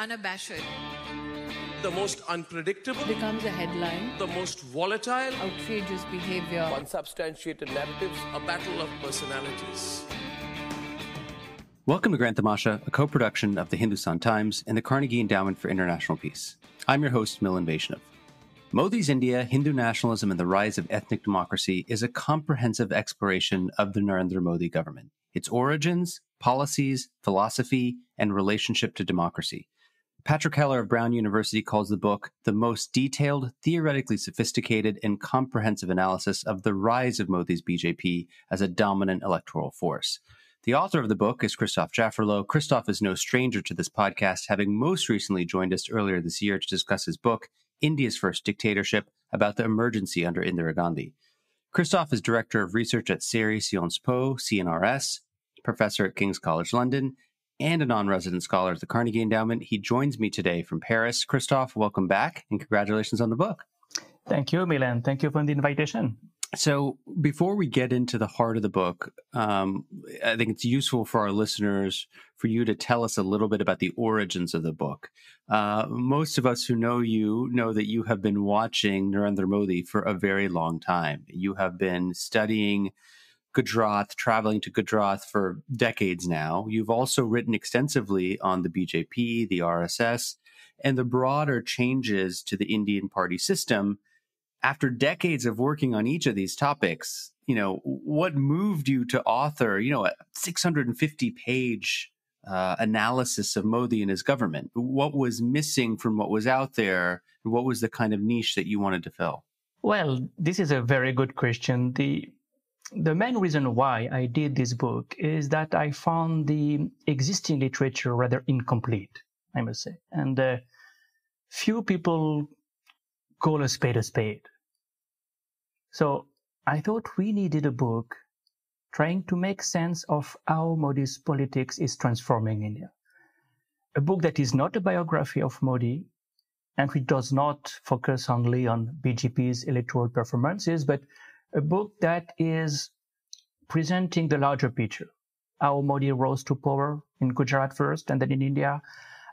unabashed, the most unpredictable, becomes a headline, the most volatile, outrageous behavior, unsubstantiated narratives, a battle of personalities. Welcome to Grand Tamasha, a co-production of the Hindustan Times and the Carnegie Endowment for International Peace. I'm your host, Milan Vaishnav. Modi's India, Hindu Nationalism, and the Rise of Ethnic Democracy is a comprehensive exploration of the Narendra Modi government, its origins, policies, philosophy, and relationship to democracy. Patrick Heller of Brown University calls the book the most detailed, theoretically sophisticated, and comprehensive analysis of the rise of Modi's BJP as a dominant electoral force. The author of the book is Christophe Jaffrelot. Christophe is no stranger to this podcast, having most recently joined us earlier this year to discuss his book, India's First Dictatorship, about the emergency under Indira Gandhi. Christophe is Director of Research at CERI Sciences Po, CNRS, professor at King's College London, and a non-resident scholar at the Carnegie Endowment. He joins me today from Paris. Christophe, welcome back and congratulations on the book. Thank you, Milan. Thank you for the invitation. So, before we get into the heart of the book, um, I think it's useful for our listeners for you to tell us a little bit about the origins of the book. Uh, most of us who know you know that you have been watching Narendra Modi for a very long time. You have been studying Gujarat, traveling to Gujarat for decades now. You've also written extensively on the BJP, the RSS, and the broader changes to the Indian party system after decades of working on each of these topics, you know, what moved you to author, you know, a 650 page uh, analysis of Modi and his government? What was missing from what was out there? What was the kind of niche that you wanted to fill? Well, this is a very good question. The the main reason why I did this book is that I found the existing literature rather incomplete, I must say. And uh, few people call a spade a spade. So I thought we needed a book trying to make sense of how Modi's politics is transforming India. A book that is not a biography of Modi and which does not focus only on BJP's electoral performances, but a book that is presenting the larger picture. How Modi rose to power in Gujarat first and then in India.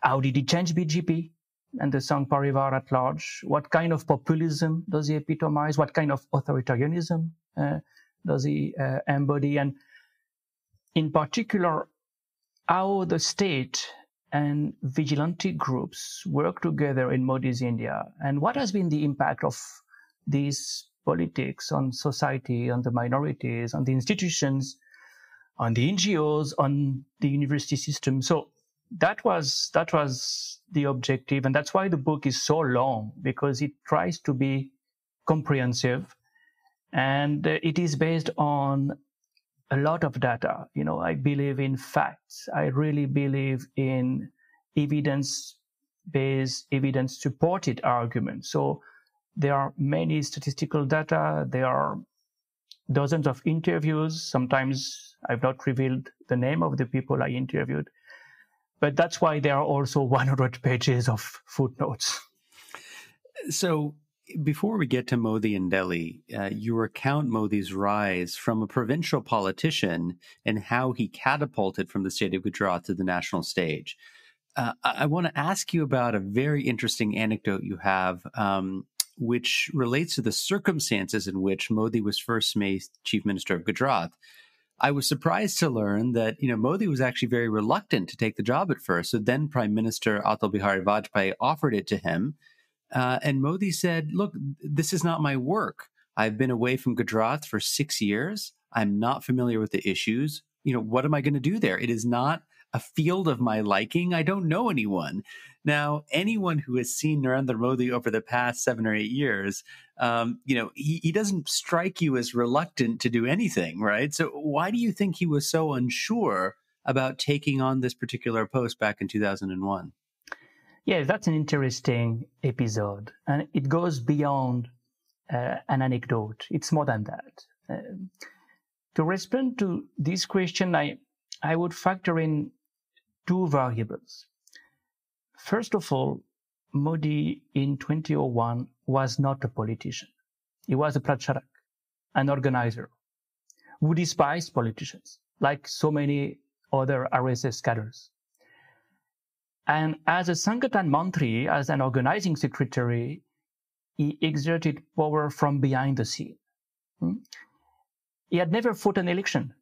How did he change BJP? and the Sangh Parivar at large? What kind of populism does he epitomize? What kind of authoritarianism uh, does he uh, embody? And in particular, how the state and vigilante groups work together in Modi's India, and what has been the impact of these politics on society, on the minorities, on the institutions, on the NGOs, on the university system. So that was that was the objective and that's why the book is so long because it tries to be comprehensive and uh, it is based on a lot of data. You know i believe in facts. I really believe in evidence based evidence supported arguments. So there are many statistical data there are dozens of interviews sometimes i've not revealed the name of the people i interviewed but that's why there are also 100 pages of footnotes. So, before we get to Modi in Delhi, uh, you recount Modi's rise from a provincial politician and how he catapulted from the state of Gujarat to the national stage. Uh, I, I want to ask you about a very interesting anecdote you have, um, which relates to the circumstances in which Modi was first made chief minister of Gujarat. I was surprised to learn that you know Modi was actually very reluctant to take the job at first. So then Prime Minister Atal Bihari Vajpayee offered it to him, uh, and Modi said, "Look, this is not my work. I've been away from Gujarat for six years. I'm not familiar with the issues. You know, what am I going to do there? It is not a field of my liking. I don't know anyone. Now, anyone who has seen Narendra Modi over the past seven or eight years, um, you know, he, he doesn't strike you as reluctant to do anything, right? So, why do you think he was so unsure about taking on this particular post back in 2001? Yeah, that's an interesting episode. And it goes beyond uh, an anecdote, it's more than that. Uh, to respond to this question, I, I would factor in two variables. First of all, Modi in 2001 was not a politician. He was a pracharak, an organizer who despised politicians, like so many other RSS cadres. And as a Sangathan Mantri, as an organizing secretary, he exerted power from behind the scene. Hmm? He had never fought an election.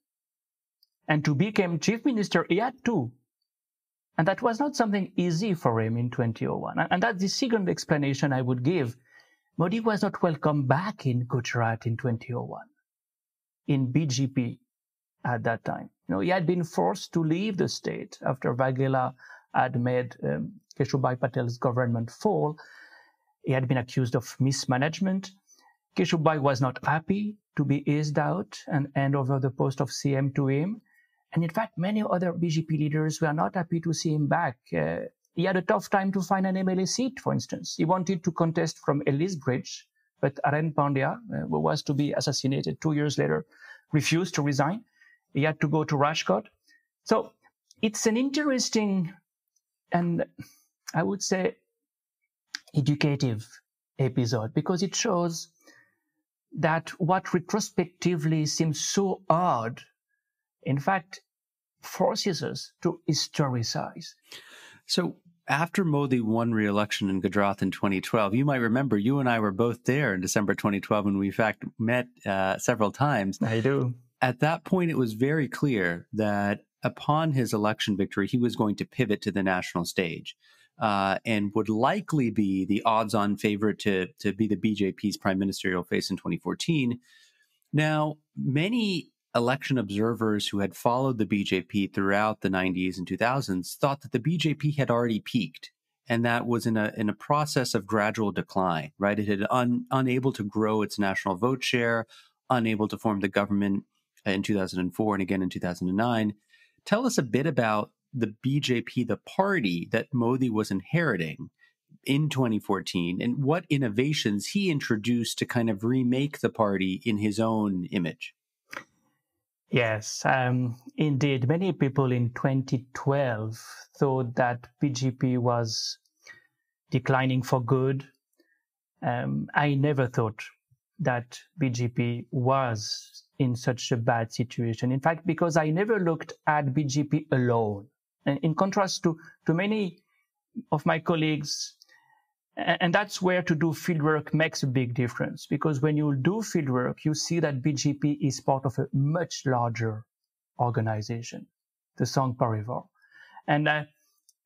And to become chief minister, he had to. And that was not something easy for him in 2001. And that's the second explanation I would give. Modi was not welcome back in Gujarat in 2001, in BJP at that time. You know, he had been forced to leave the state after Vaghela had made um, Keshubhai Patel's government fall. He had been accused of mismanagement. Keshubhai was not happy to be eased out and hand over the post of CM to him. And in fact, many other BJP leaders were not happy to see him back. Uh, he had a tough time to find an MLA seat, for instance. He wanted to contest from Bridge, but Haren Pandya, uh, who was to be assassinated two years later, refused to resign. He had to go to Rajkot. So it's an interesting and I would say educative episode because it shows that what retrospectively seems so odd, in fact, forces us to historicize. So after Modi won re-election in Gujarat in 2012, you might remember you and I were both there in December 2012 when we in fact met uh, several times. I do. At that point, it was very clear that upon his election victory, he was going to pivot to the national stage. Uh, and would likely be the odds-on favorite to to be the BJP's prime ministerial face in 2014. Now, many election observers who had followed the BJP throughout the 90s and 2000s thought that the BJP had already peaked and that was in a in a process of gradual decline, right? It had un, unable to grow its national vote share, unable to form the government in 2004 and again in 2009. Tell us a bit about the BJP, the party that Modi was inheriting in 2014, and what innovations he introduced to kind of remake the party in his own image. Yes, um, indeed. Many people in 2012 thought that BJP was declining for good. Um, I never thought that BJP was in such a bad situation. In fact, because I never looked at BJP alone. And in contrast to, to many of my colleagues and that's where to do fieldwork makes a big difference because when you do fieldwork, you see that BJP is part of a much larger organization, the Sangh Parivar. And uh,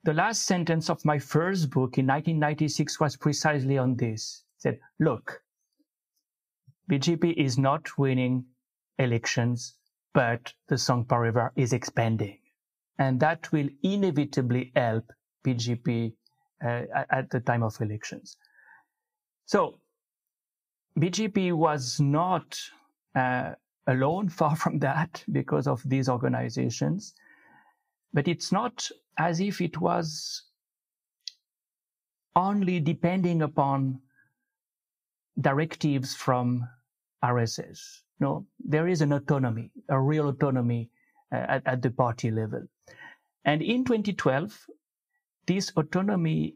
the last sentence of my first book in 1996 was precisely on this. It said, look, BJP is not winning elections, but the Sangh Parivar is expanding. And that will inevitably help uh, at the time of elections. So BJP was not uh, alone, far from that, because of these organizations. But it's not as if it was only depending upon directives from RSS. No, there is an autonomy, a real autonomy uh, at, at the party level. And in 2012, this autonomy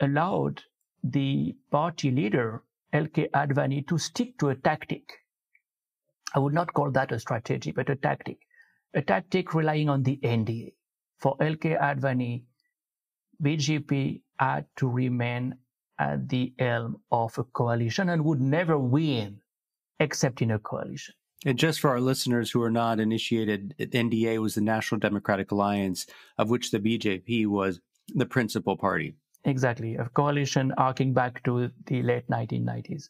allowed the party leader, LK Advani, to stick to a tactic. I would not call that a strategy, but a tactic. A tactic relying on the NDA. For LK Advani, BJP had to remain at the helm of a coalition and would never win except in a coalition. And just for our listeners who are not initiated, NDA was the National Democratic Alliance, of which the BJP was the principal party. Exactly, a coalition arcing back to the late 1990s.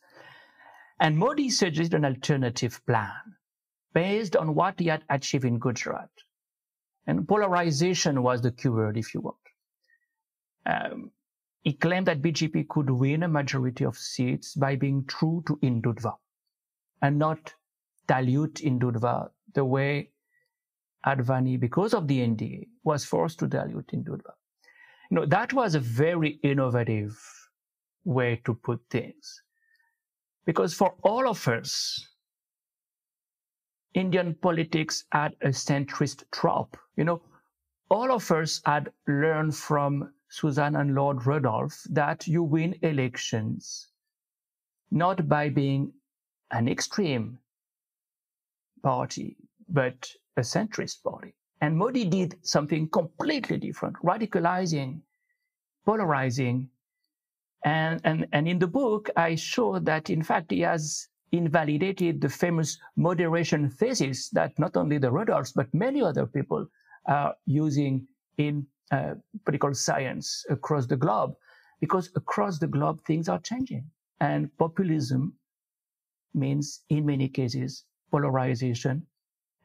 And Modi suggested an alternative plan based on what he had achieved in Gujarat. And polarization was the keyword, if you want. Um, he claimed that BJP could win a majority of seats by being true to Hindutva and not dilute Hindutva the way Advani, because of the NDA, was forced to dilute Hindutva. You know, that was a very innovative way to put things. Because for all of us, Indian politics had a centrist trope. You know, all of us had learned from Susanne and Lloyd Rudolph that you win elections not by being an extreme party, but a centrist party. And Modi did something completely different, radicalizing polarizing. And, and, and in the book, I show that in fact he has invalidated the famous moderation thesis that not only the Rudolphs, but many other people are using in uh, political science across the globe, because across the globe things are changing. And populism means, in many cases, polarization,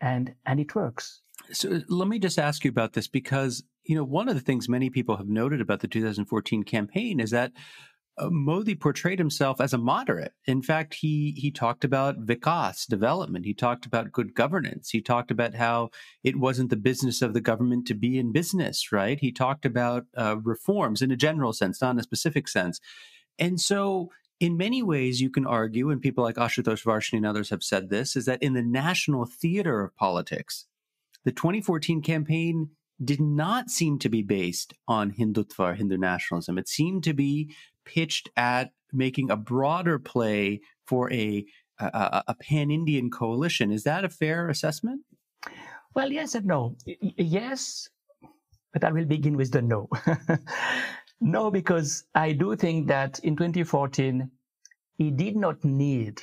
and, and it works. So let me just ask you about this because, you know, one of the things many people have noted about the 2014 campaign is that uh, Modi portrayed himself as a moderate. In fact, he he talked about vikas, development. He talked about good governance. He talked about how it wasn't the business of the government to be in business, right? He talked about uh, reforms in a general sense, not in a specific sense. And so, in many ways, you can argue, and people like Ashutosh Varshney and others have said this, is that in the national theater of politics, the 2014 campaign did not seem to be based on Hindutva, Hindu nationalism. It seemed to be pitched at making a broader play for a a, a pan Indian coalition. Is that a fair assessment? Well, yes and no. Yes, but I will begin with the no. no, because I do think that in 2014, he did not need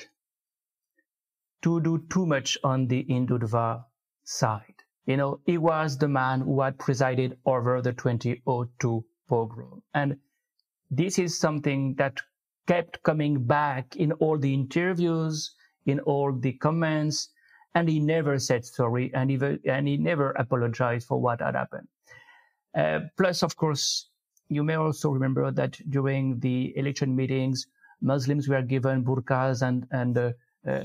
to do too much on the Hindutva side. You know, he was the man who had presided over the 2002 pogrom. And this is something that kept coming back in all the interviews, in all the comments, and he never said sorry and, even, and he never apologized for what had happened. Uh, plus, of course, you may also remember that during the election meetings, Muslims were given burqas and, and uh, uh,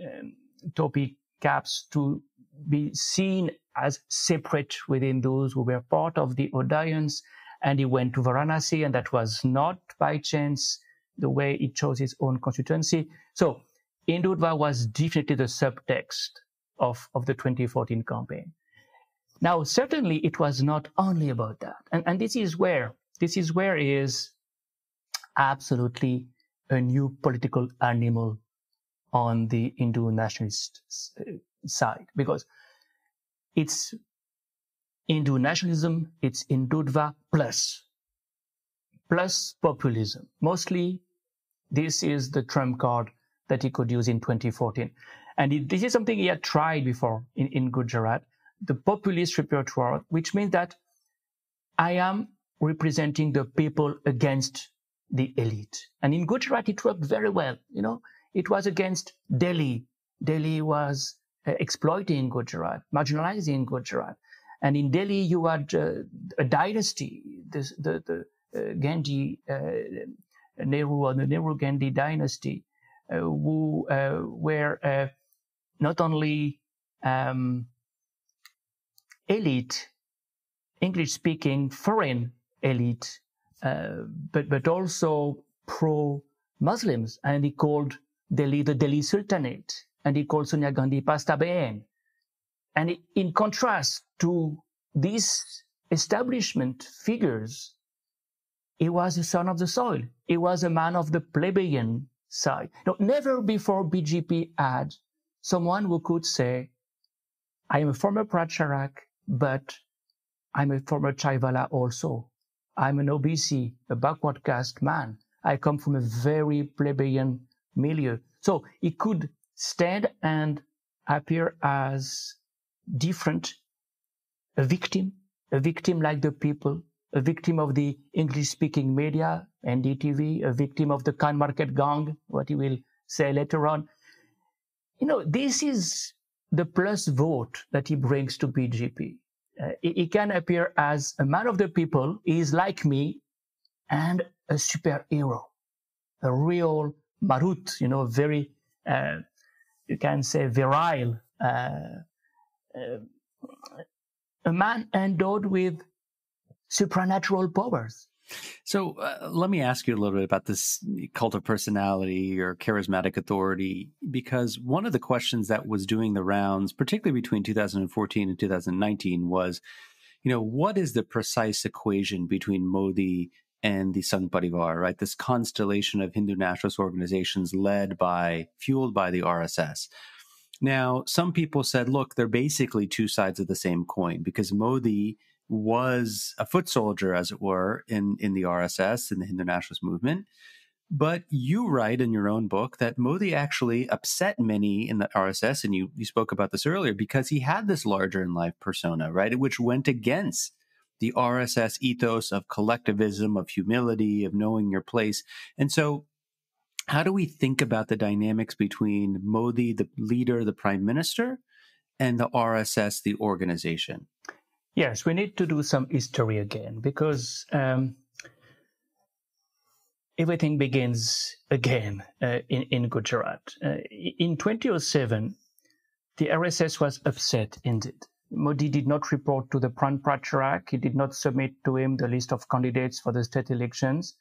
um, topi caps to be seen as separate within those who were part of the audience and he went to Varanasi, and that was not by chance the way he chose his own constituency. So Hindutva was definitely the subtext of, of the 2014 campaign. Now, certainly it was not only about that. And, and this is where, this is where is absolutely a new political animal on the Hindu nationalist uh, side because it's Hindu nationalism, it's Hindutva plus, plus populism. Mostly, this is the trump card that he could use in 2014. And this is something he had tried before in, in Gujarat, the populist repertoire, which means that I am representing the people against the elite. And in Gujarat, it worked very well. You know, it was against Delhi. Delhi was exploiting Gujarat, marginalizing Gujarat. And in Delhi, you had uh, a dynasty, this, the, the uh, Gandhi, uh, Nehru or the Nehru Gandhi dynasty, uh, who uh, were uh, not only um, elite, English speaking foreign elite, but, but also pro Muslims. And he called Delhi the Delhi Sultanate. And he called Sonia Gandhi Pastaben. And in contrast to these establishment figures, he was a son of the soil. He was a man of the plebeian side. No, never before BJP had someone who could say, I am a former Pracharak, but I'm a former Chaivala also. I'm an OBC, a backward caste man. I come from a very plebeian milieu. So he could stand and appear as different, a victim, a victim like the people, a victim of the English speaking media, NDTV, a victim of the Khan Market gang, what he will say later on. You know, this is the plus vote that he brings to BJP. Uh, he, he, can appear as a man of the people. He is like me and a superhero, a real marut, you know, very, uh, you can say virile, uh, uh, a man endowed with supernatural powers. So uh, let me ask you a little bit about this cult of personality or charismatic authority, because one of the questions that was doing the rounds, particularly between 2014 and 2019, was, you know, what is the precise equation between Modi and the Sangh Parivar, right? This constellation of Hindu nationalist organizations led by, fueled by the RSS. Now, some people said, look, they're basically two sides of the same coin because Modi was a foot soldier, as it were, in, in the RSS, in the Hindu nationalist movement. But you write in your own book that Modi actually upset many in the RSS, and you, you spoke about this earlier, because he had this larger in life persona, right? Which went against the RSS ethos of collectivism, of humility, of knowing your place. And so, how do we think about the dynamics between Modi, the leader, the prime minister, and the RSS, the organization? Yes, we need to do some history again because um, everything begins again uh, in, in Gujarat. Uh, in 2007, the RSS was upset indeed. Modi did not report to the Prant Pracharak. He did not submit to him the list of candidates for the state elections.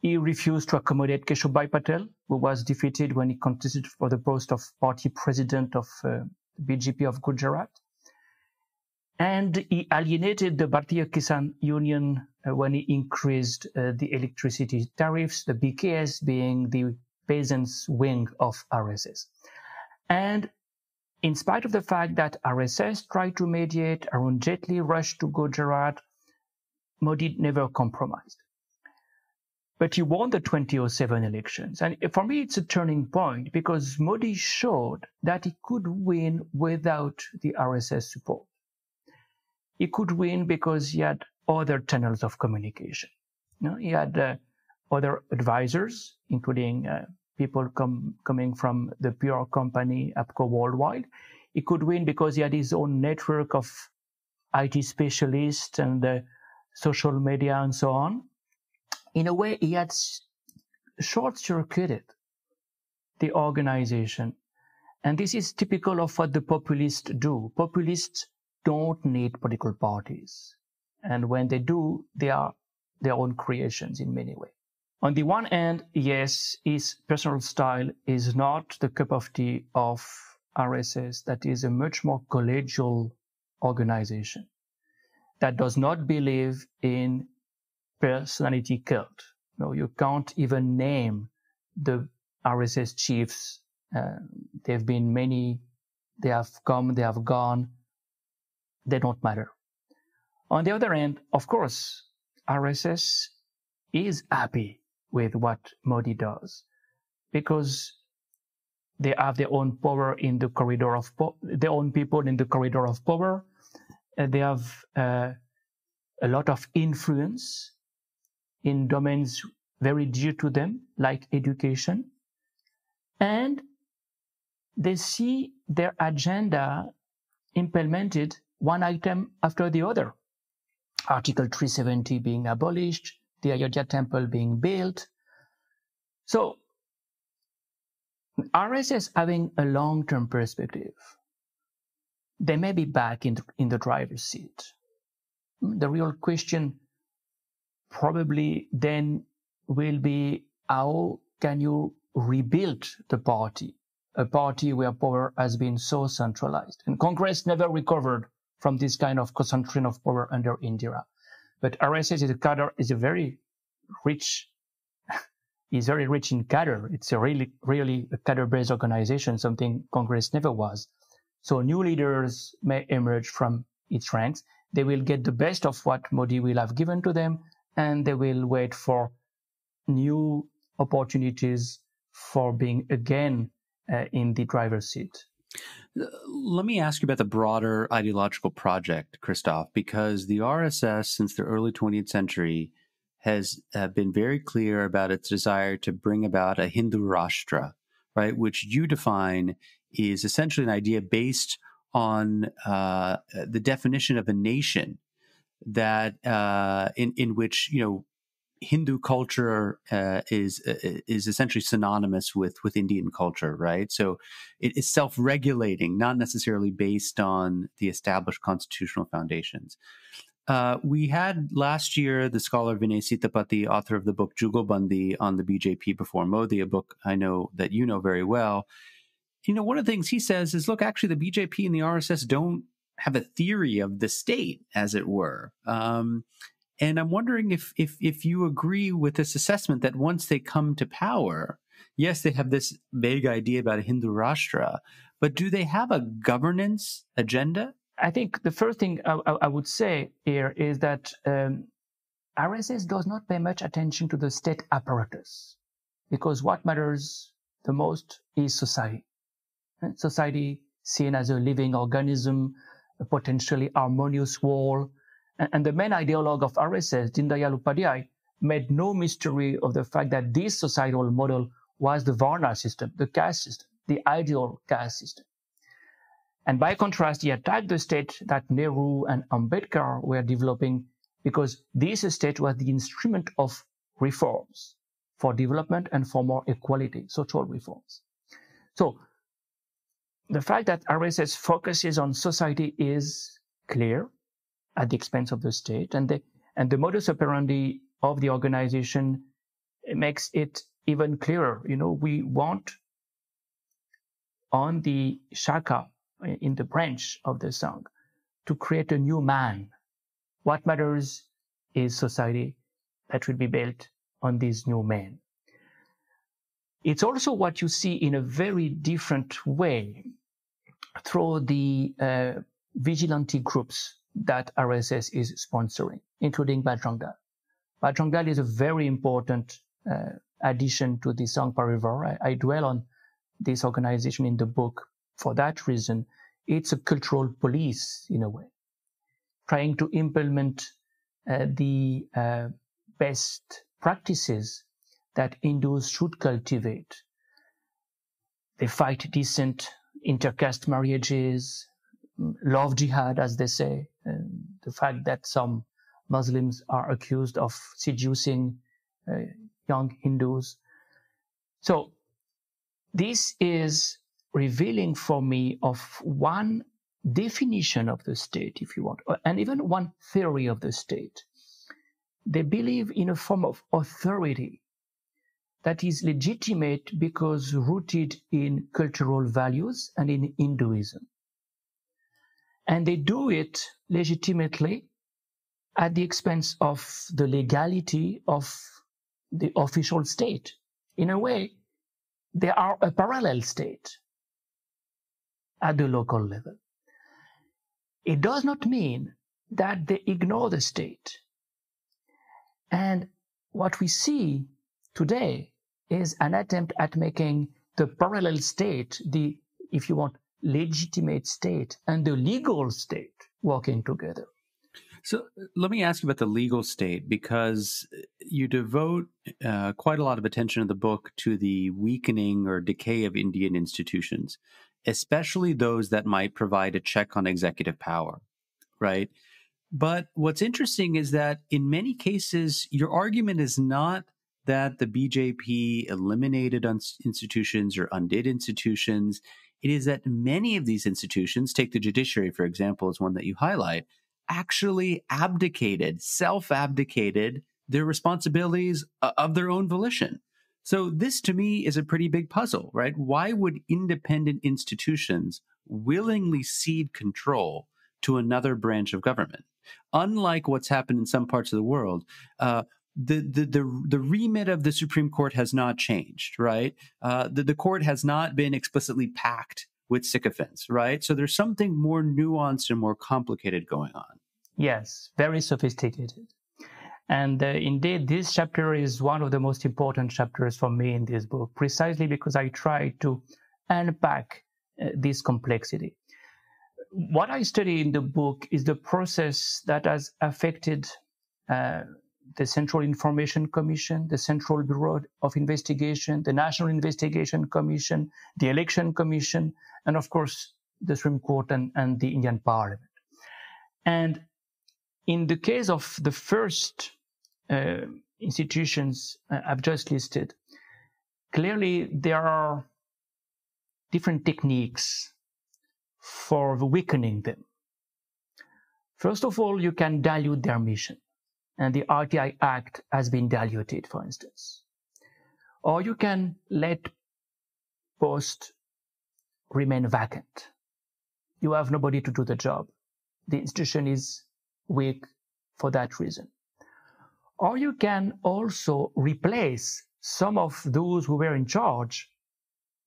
He refused to accommodate Keshubhai Patel, who was defeated when he contested for the post of party president of uh, BJP of Gujarat. And he alienated the Bharatiya Kisan Union uh, when he increased uh, the electricity tariffs, the BKS being the peasants' wing of RSS. And in spite of the fact that RSS tried to mediate, Arun Jaitley rushed to Gujarat, Modi never compromised. But he won the 2007 elections. And for me, it's a turning point because Modi showed that he could win without the RSS support. He could win because he had other channels of communication. You know, he had uh, other advisors, including uh, people com- coming from the PR company APCO Worldwide. He could win because he had his own network of IT specialists and uh, social media and so on. In a way, he had short circuited the organization. And this is typical of what the populists do. Populists don't need political parties. And when they do, they are their own creations in many ways. On the one hand, yes, his personal style is not the cup of tea of RSS. That is a much more collegial organization that does not believe in personality cult. No, you can't even name the RSS chiefs. Uh, there have been many. They have come, they have gone. They don't matter. On the other hand, of course, RSS is happy with what Modi does because they have their own power in the corridor of po- their own people in the corridor of power. Uh, they have uh, a lot of influence in domains very dear to them, like education, and they see their agenda implemented one item after the other. Article 370 being abolished, the Ayodhya temple being built. So RSS having a long-term perspective, they may be back in the, in the driver's seat. The real question probably then will be how can you rebuild the party, a party where power has been so centralized. And Congress never recovered from this kind of concentration of power under Indira. But RSS is a cadre, is a very rich, is very rich in cadre. It's a really, really a cadre-based organization, something Congress never was. So new leaders may emerge from its ranks. They will get the best of what Modi will have given to them, and they will wait for new opportunities for being again uh, in the driver's seat. Let me ask you about the broader ideological project, Christophe, because the RSS, since the early 20th century, has uh, been very clear about its desire to bring about a Hindu Rashtra, right? Which you define is essentially an idea based on uh, the definition of a nation that uh, in in which you know Hindu culture uh, is uh, is essentially synonymous with with Indian culture, right? So it is self regulating, not necessarily based on the established constitutional foundations. Uh, we had last year the scholar Vinay Sitapati, author of the book Jugalbandi on the BJP before Modi, a book I know that you know very well. You know, one of the things he says is, look, actually, the BJP and the RSS don't have a theory of the state, as it were. Um, and I'm wondering if if if you agree with this assessment that once they come to power, yes, they have this vague idea about a Hindu Rashtra, but do they have a governance agenda? I think the first thing I, I would say here is that um, RSS does not pay much attention to the state apparatus because what matters the most is society. Society seen as a living organism, a potentially harmonious whole. And, the main ideologue of RSS, Dayal Upadhyay, made no mystery of the fact that this societal model was the Varna system, the caste system, the ideal caste system. And by contrast, he attacked the state that Nehru and Ambedkar were developing because this state was the instrument of reforms for development and for more equality, social reforms. So the fact that RSS focuses on society is clear at the expense of the state, and the, and the modus operandi of the organization makes it even clearer. You know, we want on the shakha in the branch of the Sangh to create a new man. What matters is society that will be built on this new man. It's also what you see in a very different way through the uh, vigilante groups that RSS is sponsoring, including Bajrang Dal. Bajrang is a very important uh, addition to the Sangh Parivar. I, I dwell on this organization in the book for that reason. It's a cultural police in a way, trying to implement uh, the uh, best practices that Hindus should cultivate. They fight decent intercaste marriages, love jihad, as they say, the fact that some Muslims are accused of seducing uh, young Hindus. So this is revealing for me of one definition of the state, if you want, and even one theory of the state. They believe in a form of authority that is legitimate because rooted in cultural values and in Hinduism. And they do it legitimately at the expense of the legality of the official state. In a way, they are a parallel state at the local level. It does not mean that they ignore the state. And what we see today is an attempt at making the parallel state, the, if you want, legitimate state and the legal state working together. So let me ask you about the legal state because you devote uh, quite a lot of attention in the book to the weakening or decay of Indian institutions, especially those that might provide a check on executive power, right? But what's interesting is that in many cases, your argument is not that the BJP eliminated institutions or undid institutions. It is that many of these institutions, take the judiciary, for example, as one that you highlight, actually abdicated, self abdicated their responsibilities uh, of their own volition. So, this to me is a pretty big puzzle, right? Why would independent institutions willingly cede control to another branch of government? Unlike what's happened in some parts of the world, uh, the, the the the remit of the Supreme Court has not changed, right? Uh, the the court has not been explicitly packed with sycophants, right? So there's something more nuanced and more complicated going on. Yes, very sophisticated. And uh, indeed, this chapter is one of the most important chapters for me in this book, precisely because I try to unpack uh, this complexity. What I study in the book is the process that has affected uh, the Central Information Commission, the Central Bureau of Investigation, the National Investigation Commission, the Election Commission, and of course, the Supreme Court and, and the Indian Parliament. And in the case of the first uh, institutions uh, I've just listed, clearly there are different techniques for weakening them. First of all, you can dilute their mission and the RTI Act has been diluted, for instance. Or you can let post remain vacant. You have nobody to do the job. The institution is weak for that reason. Or you can also replace some of those who were in charge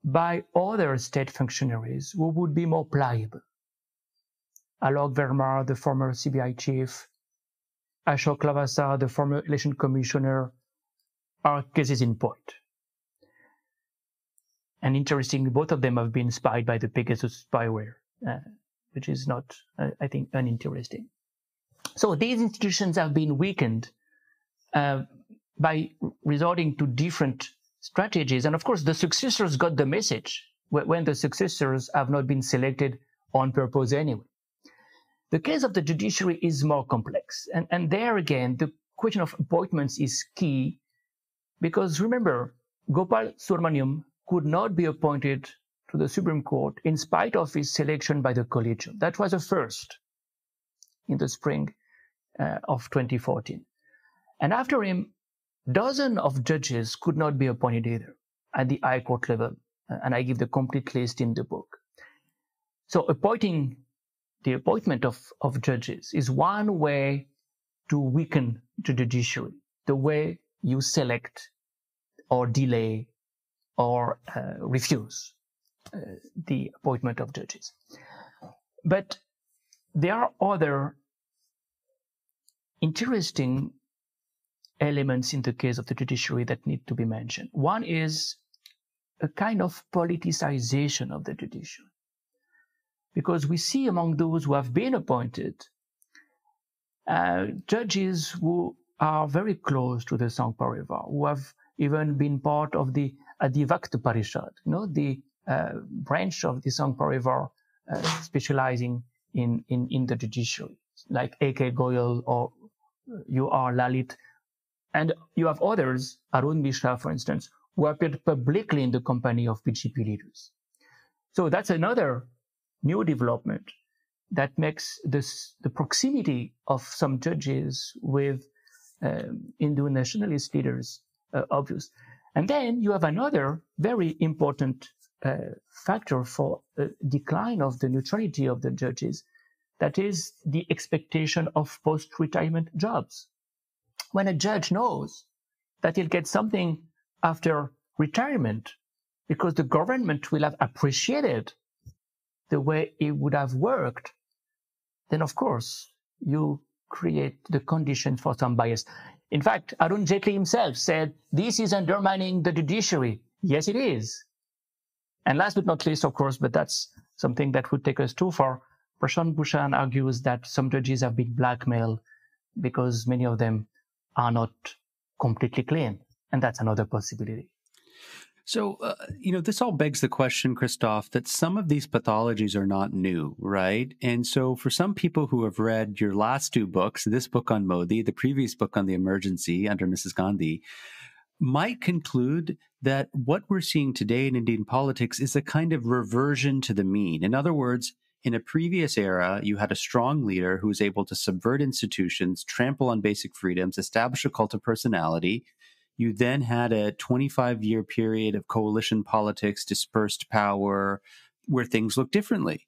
by other state functionaries who would be more pliable. Alok Verma, the former CBI chief, Ashok Lavasa, the former election commissioner, are cases in point. And interestingly, both of them have been spied by the Pegasus spyware, uh, which is not, uh, I think, uninteresting. So these institutions have been weakened uh, by resorting to different strategies. And of course, the successors got the message when the successors have not been selected on purpose anyway. The case of the judiciary is more complex. And, and there again, the question of appointments is key because remember, Gopal Subramaniam could not be appointed to the Supreme Court in spite of his selection by the Collegium. That was a first in the spring uh, of 2014. And after him, dozens of judges could not be appointed either at the High Court level. And I give the complete list in the book. So appointing the appointment of, of judges is one way to weaken the judiciary, the way you select or delay or uh, refuse uh, the appointment of judges. But there are other interesting elements in the case of the judiciary that need to be mentioned. One is a kind of politicization of the judiciary. Because we see among those who have been appointed uh, judges who are very close to the Sangh Parivar, who have even been part of the Adhivakta Parishad, you know, the uh, branch of the Sangh Parivar uh, specializing in, in, in the judiciary, like A.K. Goyal or are Lalit. And you have others, Arun Mishra, for instance, who appeared publicly in the company of BJP leaders. So that's another new development that makes this, the proximity of some judges with um, Hindu nationalist leaders uh, obvious. And then you have another very important uh, factor for the decline of the neutrality of the judges. That is the expectation of post-retirement jobs. When a judge knows that he'll get something after retirement because the government will have appreciated the way it would have worked, then of course you create the conditions for some bias. In fact, Arun Jaitley himself said, this is undermining the judiciary. Yes, it is. And last but not least, of course, but that's something that would take us too far. Prashant Bhushan argues that some judges have been blackmailed because many of them are not completely clean. And that's another possibility. So, uh, you know, this all begs the question, Christophe, that some of these pathologies are not new, right? And so, for some people who have read your last two books, this book on Modi, the previous book on the emergency under Mrs. Gandhi, might conclude that what we're seeing today in Indian politics is a kind of reversion to the mean. In other words, in a previous era, you had a strong leader who was able to subvert institutions, trample on basic freedoms, establish a cult of personality, you then had a 25 year period of coalition politics, dispersed power, where things look differently.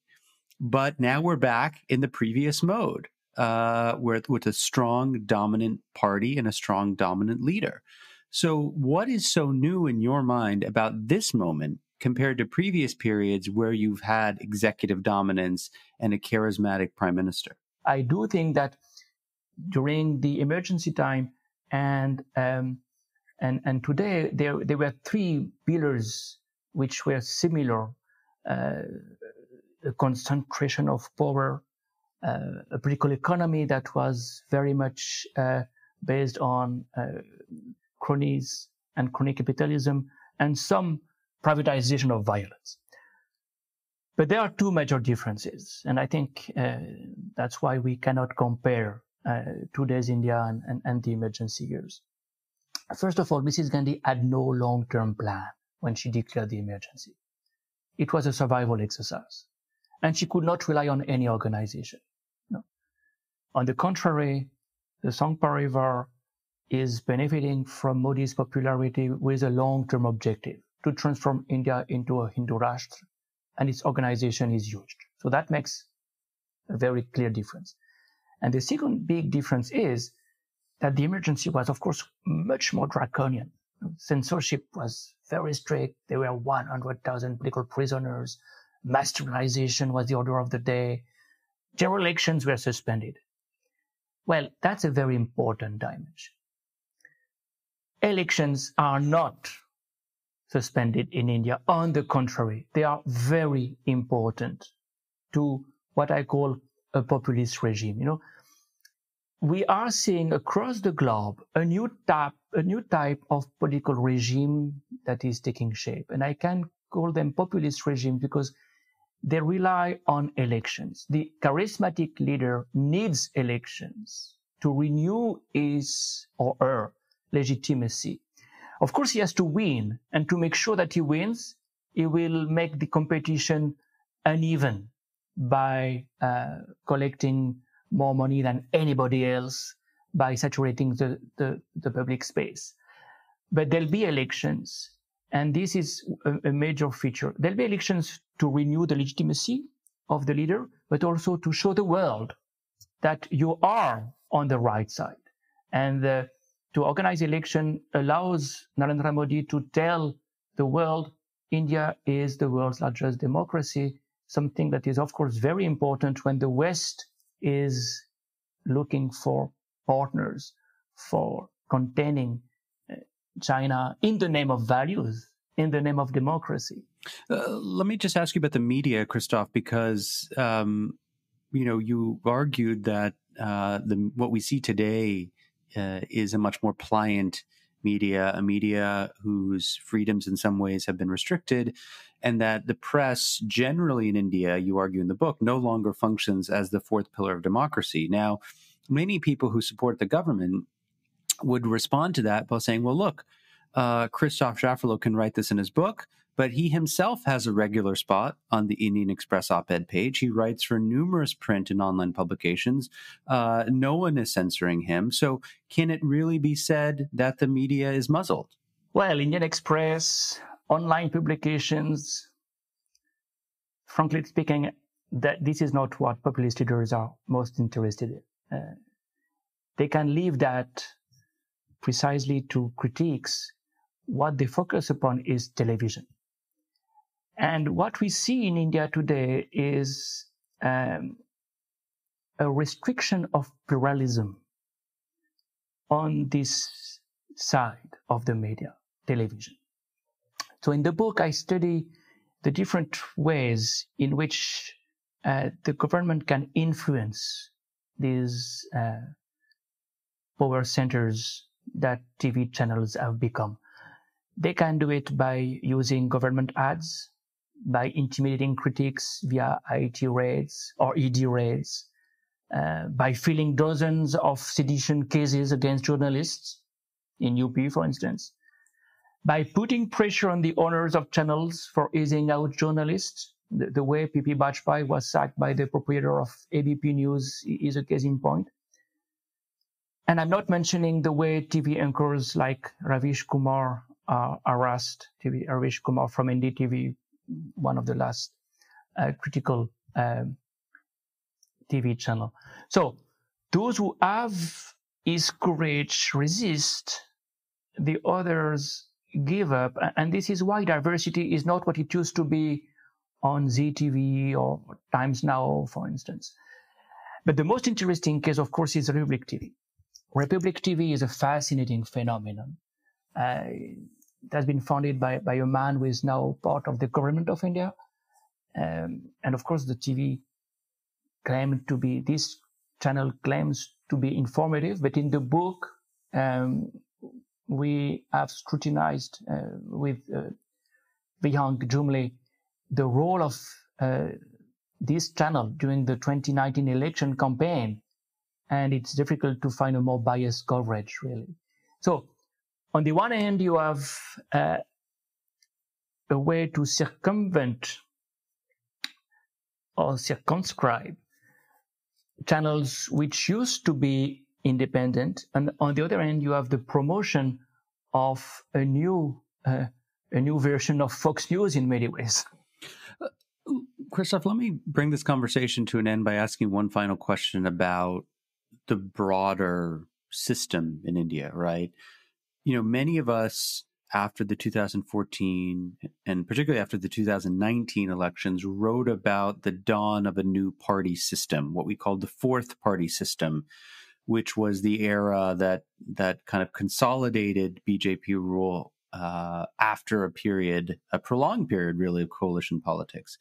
But now we're back in the previous mode, uh, with a strong dominant party and a strong dominant leader. So, what is so new in your mind about this moment compared to previous periods where you've had executive dominance and a charismatic prime minister? I do think that during the emergency time and um, and, and today there, there were three pillars which were similar. Uh, a concentration of power, uh, a political economy that was very much uh, based on uh, cronies and crony capitalism, and some privatization of violence. But there are two major differences, and I think uh, that's why we cannot compare uh, today's India and, and, and the emergency years. First of all, Mrs. Gandhi had no long-term plan when she declared the emergency. It was a survival exercise. And she could not rely on any organization. No. On the contrary, the Sangh Parivar is benefiting from Modi's popularity with a long-term objective to transform India into a Hindu Rashtra, and its organization is huge. So that makes a very clear difference. And the second big difference is that the emergency was, of course, much more draconian. Censorship was very strict. There were 100,000 political prisoners. Mass sterilization was the order of the day. general elections were suspended. Well, that's a very important dimension. Elections are not suspended in India. On the contrary, they are very important to what I call a populist regime. You know, we are seeing across the globe a new type, a new type of political regime that is taking shape. And I can call them populist regime because they rely on elections. The charismatic leader needs elections to renew his or her legitimacy. Of course, he has to win and to make sure that he wins, he will make the competition uneven by uh, collecting more money than anybody else by saturating the, the, the public space. But there'll be elections, and this is a, a major feature. There'll be elections to renew the legitimacy of the leader, but also to show the world that you are on the right side. And uh, to organize election allows Narendra Modi to tell the world India is the world's largest democracy, something that is, of course, very important when the West is looking for partners for containing uh, China in the name of values, in the name of democracy. Uh, let me just ask you about the media, Christophe, because um, you know you argued that uh, the what we see today uh, is a much more pliant media, a media whose freedoms in some ways have been restricted, and that the press generally in India, you argue in the book, no longer functions as the fourth pillar of democracy. Now, many people who support the government would respond to that by saying, well, look, uh, Christophe Jaffrelot can write this in his book, but he himself has a regular spot on the Indian Express op ed page. He writes for numerous print and online publications. Uh, no one is censoring him. So, can it really be said that the media is muzzled? Well, Indian Express, online publications, frankly speaking, that this is not what populist leaders are most interested in. Uh, they can leave that precisely to critiques. What they focus upon is television. And what we see in India today is um, a restriction of pluralism on this side of the media, television. So in the book, I study the different ways in which uh, the government can influence these uh, power centers that TV channels have become. They can do it by using government ads, by intimidating critics via IT raids or ED raids, uh, by filing dozens of sedition cases against journalists in UP, for instance, by putting pressure on the owners of channels for easing out journalists. The, the way PP Bajpai was sacked by the proprietor of ABP News is a case in point. And I'm not mentioning the way TV anchors like Ravish Kumar are harassed, TV, Ravish Kumar from NDTV one of the last uh, critical um, TV channel. So those who have his courage resist, the others give up. And this is why diversity is not what it used to be on Zee TV or Times Now, for instance. But the most interesting case, of course, is Republic TV. Republic TV is a fascinating phenomenon. Uh, it has been founded by, by a man who is now part of the government of India. Um, and of course, the TV claimed to be, this channel claims to be informative, but in the book, um, we have scrutinized uh, with uh, Vihang Jumle the role of uh, this channel during the 2019 election campaign. And it's difficult to find a more biased coverage, really. So on the one hand, you have uh, a way to circumvent or circumscribe channels which used to be independent, and on the other hand, you have the promotion of a new uh, a new version of Fox News in many ways. Uh, Christophe, let me bring this conversation to an end by asking one final question about the broader system in India, right? You know, many of us after the 2014 and particularly after the 2019 elections wrote about the dawn of a new party system, what we called the fourth party system, which was the era that that kind of consolidated BJP rule uh, after a period, a prolonged period, really, of coalition politics.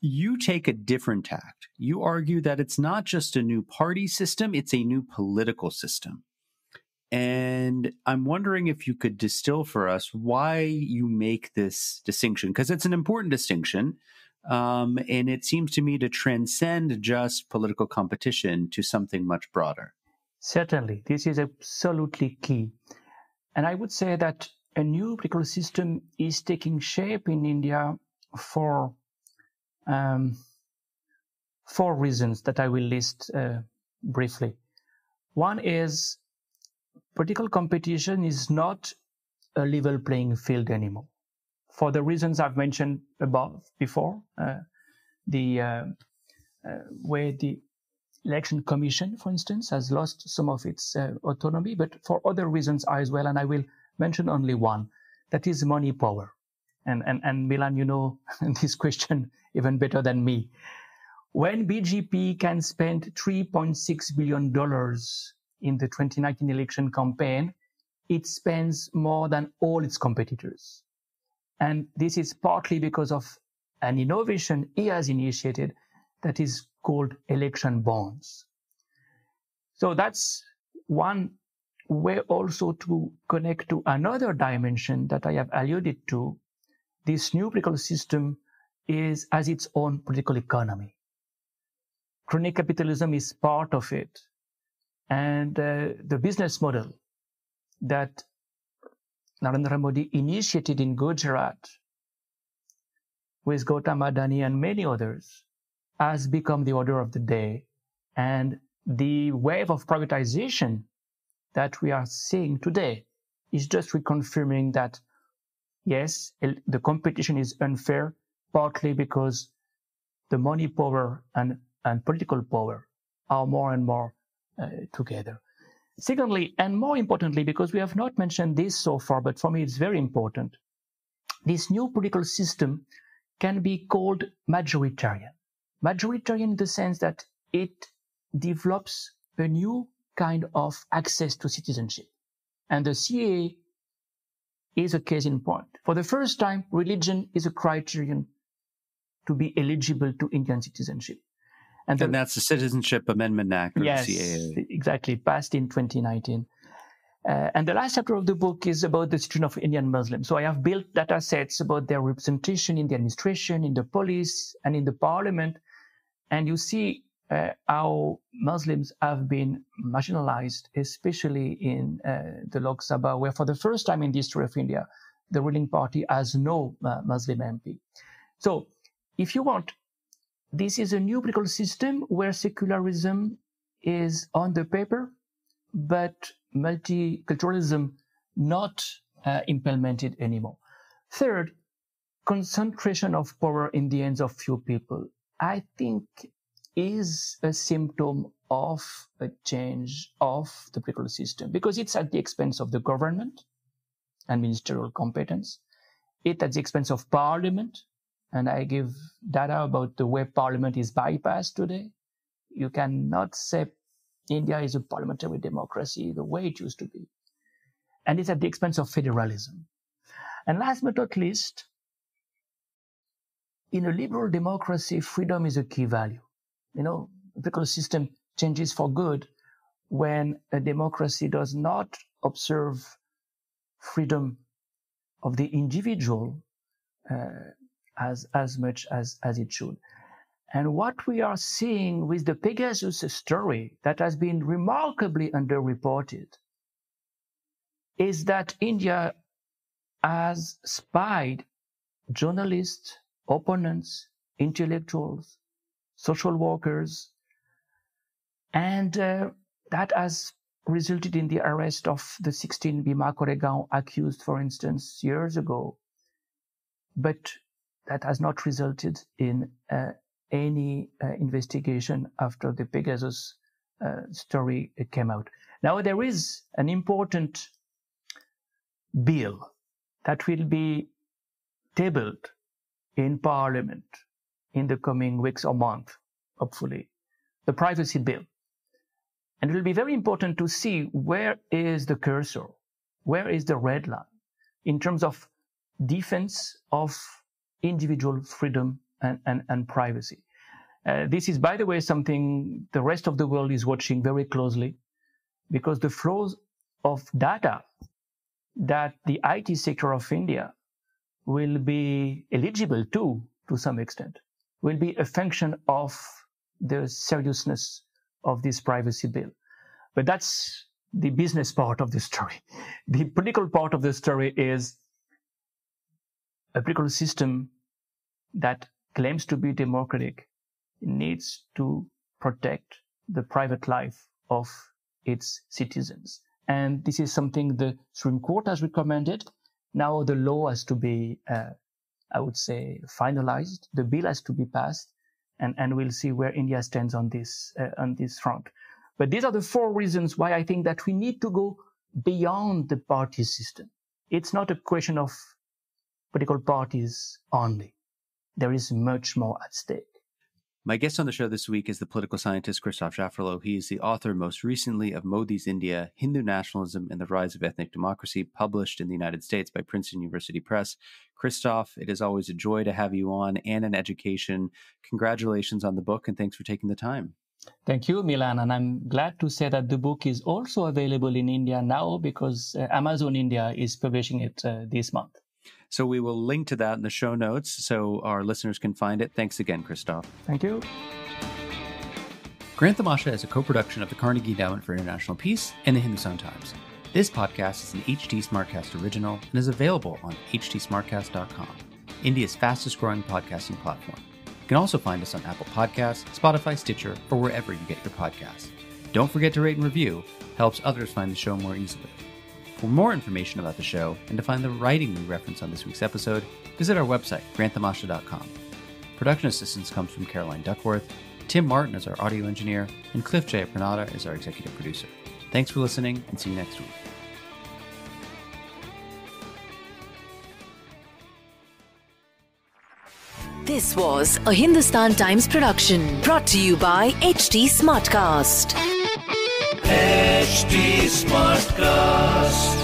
You take a different tact. You argue that it's not just a new party system; it's a new political system. And I'm wondering if you could distill for us why you make this distinction, because it's an important distinction. Um, and it seems to me to transcend just political competition to something much broader. Certainly, this is absolutely key. And I would say that a new political system is taking shape in India for um, four reasons that I will list uh, briefly. One is political competition is not a level playing field anymore. For the reasons I've mentioned above before, uh, the uh, uh, where the election commission, for instance, has lost some of its uh, autonomy, but for other reasons as well, and I will mention only one, that is money power. And and and Milan, you know this question even better than me. When BJP can spend 3.6 billion dollars in the 2019 election campaign, it spends more than all its competitors. And this is partly because of an innovation he has initiated that is called election bonds. So that's one way also to connect to another dimension that I have alluded to. This new political system is as its own political economy. Crony capitalism is part of it. And uh, the business model that Narendra Modi initiated in Gujarat with Gautam Adani and many others has become the order of the day. And the wave of privatization that we are seeing today is just reconfirming that, yes, the competition is unfair, partly because the money power and, and political power are more and more Uh, together. Secondly, and more importantly, because we have not mentioned this so far, but for me it's very important, this new political system can be called majoritarian. Majoritarian in the sense that it develops a new kind of access to citizenship. And the CAA is a case in point. For the first time, religion is a criterion to be eligible to Indian citizenship. And, the, and that's the Citizenship Amendment Act, or yes, CAA. exactly, passed in 2019. Uh, and the last chapter of the book is about the situation of Indian Muslims. So I have built data sets about their representation in the administration, in the police, and in the parliament. And you see uh, how Muslims have been marginalized, especially in uh, the Lok Sabha, where for the first time in the history of India, the ruling party has no uh, Muslim MP. So if you want, this is a new political system where secularism is on the paper, but multiculturalism not uh, implemented anymore. Third, concentration of power in the hands of few people, I think is a symptom of a change of the political system because it's at the expense of the government and ministerial competence. It's at the expense of parliament and I give data about the way parliament is bypassed today, you cannot say India is a parliamentary democracy the way it used to be. And it's at the expense of federalism. And last but not least, in a liberal democracy, freedom is a key value. You know, the political system changes for good when a democracy does not observe freedom of the individual uh, as, as much as, as it should. And what we are seeing with the Pegasus story that has been remarkably underreported is that India has spied journalists, opponents, intellectuals, social workers, and uh, that has resulted in the arrest of the 16 Bhima Koregaon accused, for instance, years ago. But that has not resulted in uh, any uh, investigation after the Pegasus uh, story came out. Now there is an important bill that will be tabled in Parliament in the coming weeks or months, hopefully, the privacy bill. And it will be very important to see where is the cursor, where is the red line in terms of defense of individual freedom and, and, and privacy. Uh, this is, by the way, something the rest of the world is watching very closely because the flows of data that the IT sector of India will be eligible to, to some extent, will be a function of the seriousness of this privacy bill. But that's the business part of the story. The political part of the story is a political system that claims to be democratic needs to protect the private life of its citizens. And this is something the Supreme Court has recommended. Now the law has to be, uh, I would say, finalized. The bill has to be passed, and, and we'll see where India stands on this uh, on this front. But these are the four reasons why I think that we need to go beyond the party system. It's not a question of political parties only. There is much more at stake. My guest on the show this week is the political scientist Christophe Jaffrelot. He is the author, most recently, of Modi's India Hindu Nationalism and the Rise of Ethnic Democracy, published in the United States by Princeton University Press. Christophe, it is always a joy to have you on and an education. Congratulations on the book and thanks for taking the time. Thank you, Milan. And I'm glad to say that the book is also available in India now because uh, Amazon India is publishing it uh, this month. So we will link to that in the show notes so our listeners can find it. Thanks again, Christophe. Thank you. Grand Tamasha is a co production of the Carnegie Endowment for International Peace and the Hindustan Times. This podcast is an HT Smartcast original and is available on htsmartcast.com, India's fastest growing podcasting platform. You can also find us on Apple Podcasts, Spotify, Stitcher, or wherever you get your podcasts. Don't forget to rate and review, helps others find the show more easily. For more information about the show and to find the writing we reference on this week's episode, visit our website, grandtamasha.com. Production assistance comes from Caroline Duckworth, Tim Martin is our audio engineer, and Cliff J. Pranada is our executive producer. Thanks for listening and see you next week. This was a Hindustan Times production brought to you by HT Smartcast. HT Smartcast.